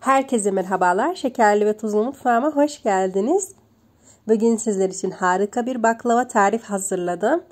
Herkese merhabalar. Şekerli ve tuzlu mutfağıma hoş geldiniz. Bugün sizler için harika bir baklava tarif hazırladım.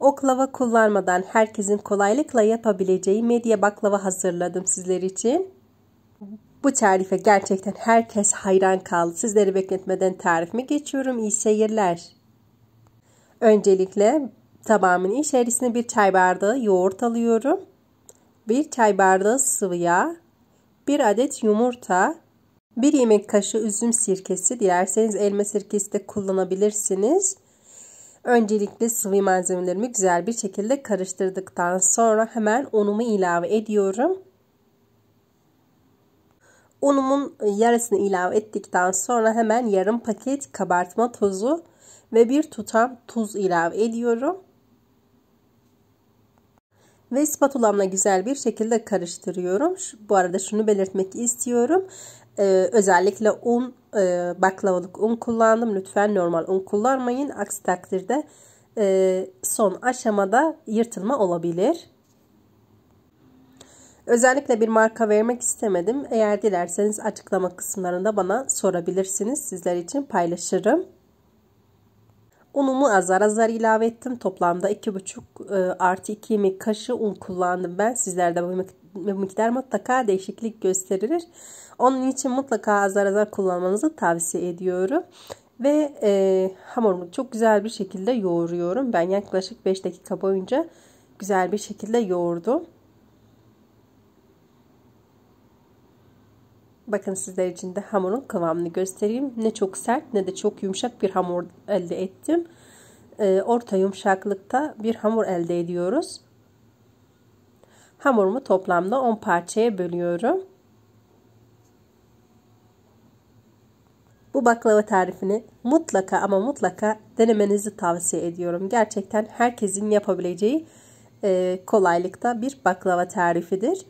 Oklava kullanmadan herkesin kolaylıkla yapabileceği medya baklava hazırladım sizler için. Bu tarife gerçekten herkes hayran kaldı. Sizleri bekletmeden tarifime geçiyorum. İyi seyirler. Öncelikle tabağımın içerisine bir çay bardağı yoğurt alıyorum. Bir çay bardağı sıvı yağ, 1 adet yumurta, 1 yemek kaşığı üzüm sirkesi, dilerseniz elma sirkesi de kullanabilirsiniz. Öncelikle sıvı malzemelerimi güzel bir şekilde karıştırdıktan sonra hemen unumu ilave ediyorum. Unumun yarısını ilave ettikten sonra hemen yarım paket kabartma tozu ve bir tutam tuz ilave ediyorum. Ve spatulamla güzel bir şekilde karıştırıyorum. Bu arada şunu belirtmek istiyorum. Ee, özellikle un, e, baklavalık un kullandım. Lütfen normal un kullanmayın. Aksi takdirde e, son aşamada yırtılma olabilir. Özellikle bir marka vermek istemedim. Eğer dilerseniz açıklama kısımlarında bana sorabilirsiniz. Sizler için paylaşırım. Unumu azar azar ilave ettim. Toplamda 2,5 e, artı 2 yemek kaşığı un kullandım ben. Sizlerde bu miktar mutlaka değişiklik gösterir. Onun için mutlaka azar azar kullanmanızı tavsiye ediyorum. Ve e, hamurumu çok güzel bir şekilde yoğuruyorum. Ben yaklaşık 5 dakika boyunca güzel bir şekilde yoğurdum. Bakın sizler için de hamurun kıvamını göstereyim. Ne çok sert ne de çok yumuşak bir hamur elde ettim. Ee, orta yumuşaklıkta bir hamur elde ediyoruz. Hamurumu toplamda 10 parçaya bölüyorum. Bu baklava tarifini mutlaka ama mutlaka denemenizi tavsiye ediyorum. Gerçekten herkesin yapabileceği e, kolaylıkta bir baklava tarifidir.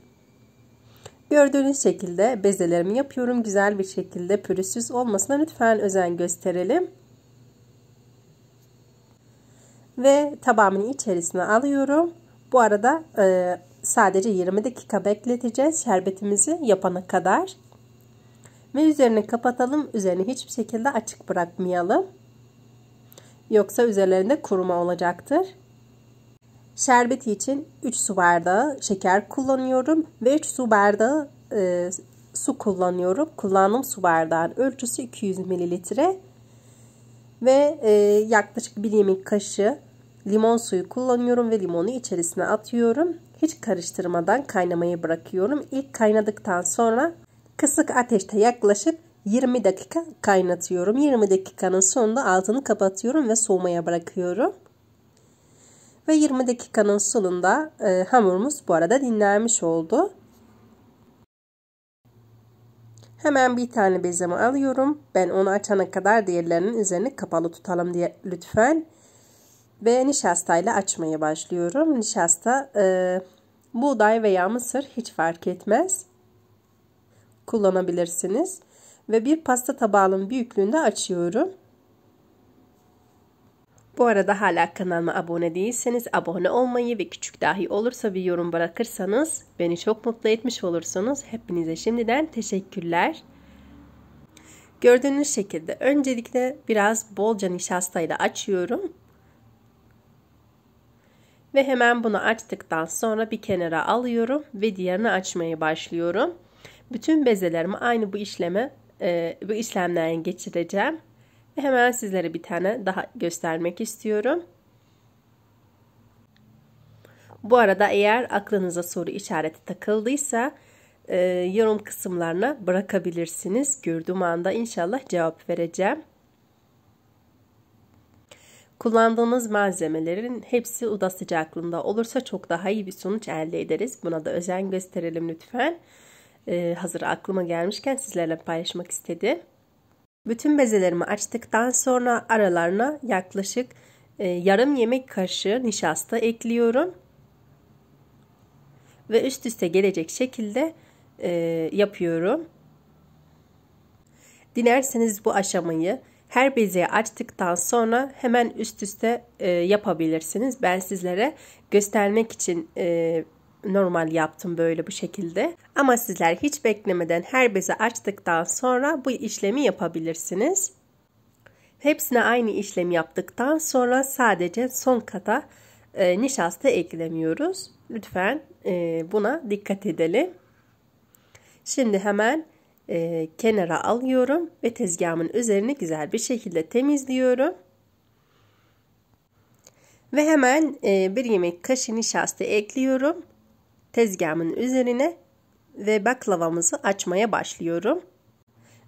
Gördüğünüz şekilde bezelerimi yapıyorum. Güzel bir şekilde pürüzsüz olmasına lütfen özen gösterelim. Ve tabağımın içerisine alıyorum. Bu arada e, sadece 20 dakika bekleteceğiz şerbetimizi yapana kadar. Ve üzerini kapatalım. Üzerini hiçbir şekilde açık bırakmayalım. Yoksa üzerlerinde kuruma olacaktır. Şerbeti için 3 su bardağı şeker kullanıyorum ve 3 su bardağı e, su kullanıyorum. Kullandığım su bardağın ölçüsü 200 mililitre ve e, yaklaşık 1 yemek kaşığı limon suyu kullanıyorum ve limonu içerisine atıyorum. Hiç karıştırmadan kaynamayı bırakıyorum. İlk kaynadıktan sonra kısık ateşte yaklaşık 20 dakika kaynatıyorum. 20 dakikanın sonunda altını kapatıyorum ve soğumaya bırakıyorum. Ve 20 dakikanın sonunda e, hamurumuz bu arada dinlenmiş oldu. Hemen bir tane bezemi alıyorum. Ben onu açana kadar diğerlerinin üzerini kapalı tutalım diye lütfen. Ve nişastayla açmaya başlıyorum. Nişasta e, buğday veya mısır hiç fark etmez. Kullanabilirsiniz. Ve bir pasta tabağının büyüklüğünde açıyorum. Bu arada hala kanalıma abone değilseniz abone olmayı ve küçük dahi olursa bir yorum bırakırsanız beni çok mutlu etmiş olursunuz. Hepinize şimdiden teşekkürler. Gördüğünüz şekilde öncelikle biraz bolca nişastayla açıyorum. Ve hemen bunu açtıktan sonra bir kenara alıyorum ve diğerini açmaya başlıyorum. Bütün bezelerimi aynı bu işleme e, bu işlemlerden geçireceğim. Hemen sizlere bir tane daha göstermek istiyorum. Bu arada eğer aklınıza soru işareti takıldıysa e, yorum kısımlarına bırakabilirsiniz. Gördüğüm anda inşallah cevap vereceğim. Kullandığınız malzemelerin hepsi oda sıcaklığında olursa çok daha iyi bir sonuç elde ederiz. Buna da özen gösterelim lütfen. Ee, hazır aklıma gelmişken sizlerle paylaşmak istedim. Bütün bezelerimi açtıktan sonra aralarına yaklaşık e, yarım yemek kaşığı nişasta ekliyorum. Ve üst üste gelecek şekilde e, yapıyorum. Dilerseniz bu aşamayı her bezeyi açtıktan sonra hemen üst üste e, yapabilirsiniz. Ben sizlere göstermek için e, normal yaptım böyle bu şekilde. Ama sizler hiç beklemeden her bezi açtıktan sonra bu işlemi yapabilirsiniz. Hepsine aynı işlemi yaptıktan sonra sadece son kata e, nişasta eklemiyoruz. Lütfen e, buna dikkat edelim. Şimdi hemen e, kenara alıyorum ve tezgahımın üzerine güzel bir şekilde temizliyorum. Ve hemen e, bir yemek kaşığı nişasta ekliyorum tezgahımın üzerine ve baklavamızı açmaya başlıyorum.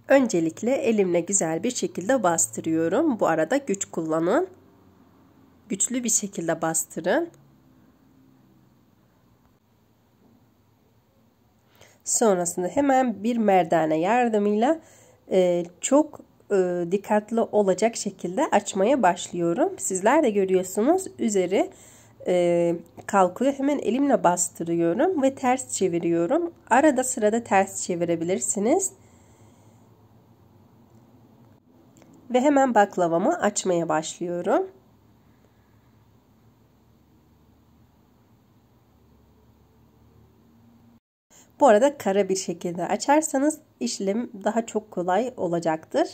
Öncelikle elimle güzel bir şekilde bastırıyorum. Bu arada güç kullanın. Güçlü bir şekilde bastırın. Sonrasında hemen bir merdane yardımıyla e, çok e, dikkatli olacak şekilde açmaya başlıyorum. Sizler de görüyorsunuz üzeri e, kalkıyor. Hemen elimle bastırıyorum ve ters çeviriyorum. Arada sırada ters çevirebilirsiniz. Ve hemen baklavamı açmaya başlıyorum. Bu arada kara bir şekilde açarsanız işlem daha çok kolay olacaktır.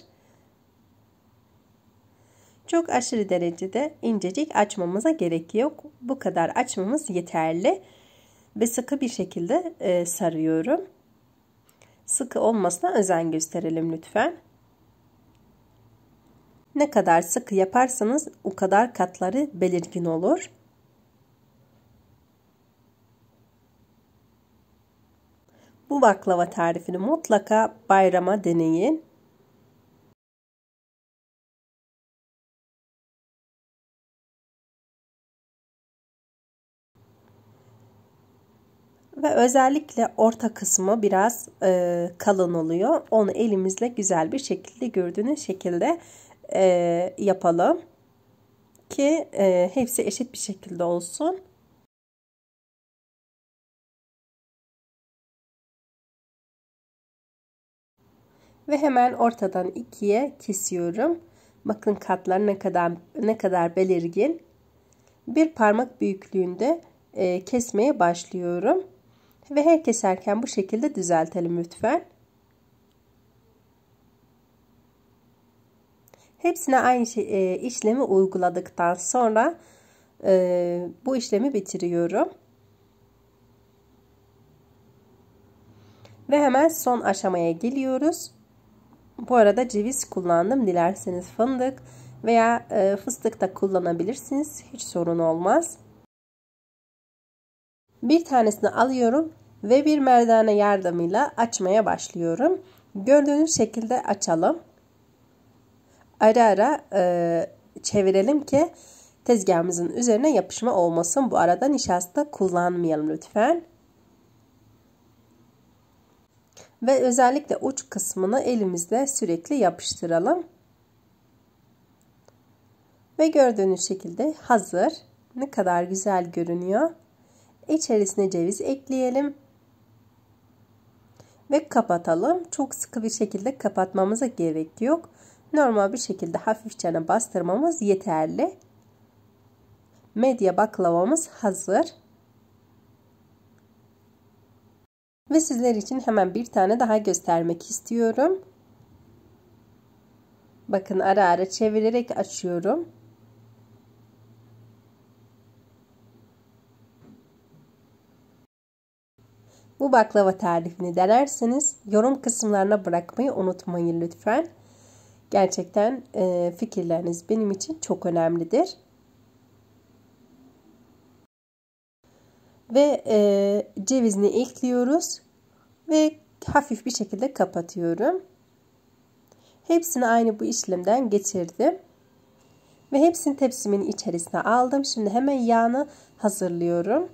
Çok aşırı derecede incecik açmamıza gerek yok. Bu kadar açmamız yeterli. Ve sıkı bir şekilde e, sarıyorum. Sıkı olmasına özen gösterelim lütfen. Ne kadar sıkı yaparsanız o kadar katları belirgin olur. Bu baklava tarifini mutlaka bayrama deneyin. Ve özellikle orta kısmı biraz e, kalın oluyor. Onu elimizle güzel bir şekilde gördüğünüz şekilde e, yapalım. Ki e, hepsi eşit bir şekilde olsun. Ve hemen ortadan ikiye kesiyorum. Bakın katlar ne kadar ne kadar belirgin. Bir parmak büyüklüğünde e, kesmeye başlıyorum. Ve her keserken bu şekilde düzeltelim lütfen. Hepsine aynı şey, e, işlemi uyguladıktan sonra e, bu işlemi bitiriyorum. Ve hemen son aşamaya geliyoruz. Bu arada ceviz kullandım. Dilerseniz fındık veya e, fıstık da kullanabilirsiniz. Hiç sorun olmaz. Bir tanesini alıyorum ve bir merdane yardımıyla açmaya başlıyorum. Gördüğünüz şekilde açalım. Ara ara e, çevirelim ki tezgahımızın üzerine yapışma olmasın. Bu arada nişasta kullanmayalım lütfen. Ve özellikle uç kısmını elimizle sürekli yapıştıralım. Ve gördüğünüz şekilde hazır. Ne kadar güzel görünüyor. İçerisine ceviz ekleyelim. Ve kapatalım. Çok sıkı bir şekilde kapatmamıza gerek yok. Normal bir şekilde hafifçe bastırmamız yeterli. Medya baklavamız hazır. Ve sizler için hemen bir tane daha göstermek istiyorum. Bakın ara ara çevirerek açıyorum. Bu baklava tarifini denerseniz yorum kısımlarına bırakmayı unutmayın lütfen. Gerçekten e, fikirleriniz benim için çok önemlidir. Ve e, cevizini ekliyoruz ve hafif bir şekilde kapatıyorum. Hepsini aynı bu işlemden geçirdim. Ve hepsini tepsimin içerisine aldım. Şimdi hemen yağını hazırlıyorum.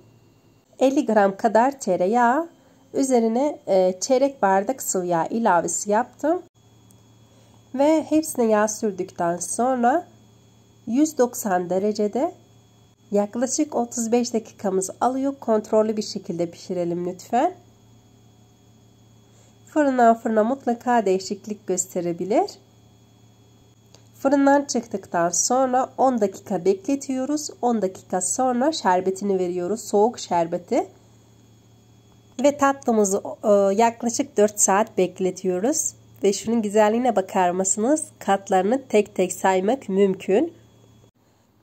50 gram kadar tereyağı, üzerine e, çeyrek bardak sıvı yağ ilavesi yaptım. Ve hepsine yağ sürdükten sonra 190 derecede yaklaşık 35 dakikamız alıyor. Kontrollü bir şekilde pişirelim lütfen. Fırından fırına mutlaka değişiklik gösterebilir. Fırından çıktıktan sonra 10 dakika bekletiyoruz. 10 dakika sonra şerbetini veriyoruz. Soğuk şerbeti. Ve tatlımızı e, yaklaşık 4 saat bekletiyoruz. Ve şunun güzelliğine bakar mısınız? Katlarını tek tek saymak mümkün.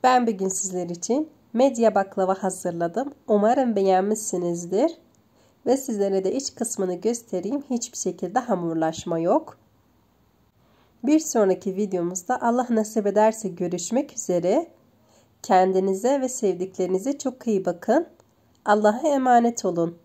Ben bugün sizler için medya baklava hazırladım. Umarım beğenmişsinizdir. Ve sizlere de iç kısmını göstereyim. Hiçbir şekilde hamurlaşma yok. Bir sonraki videomuzda Allah nasip ederse görüşmek üzere. Kendinize ve sevdiklerinize çok iyi bakın. Allah'a emanet olun.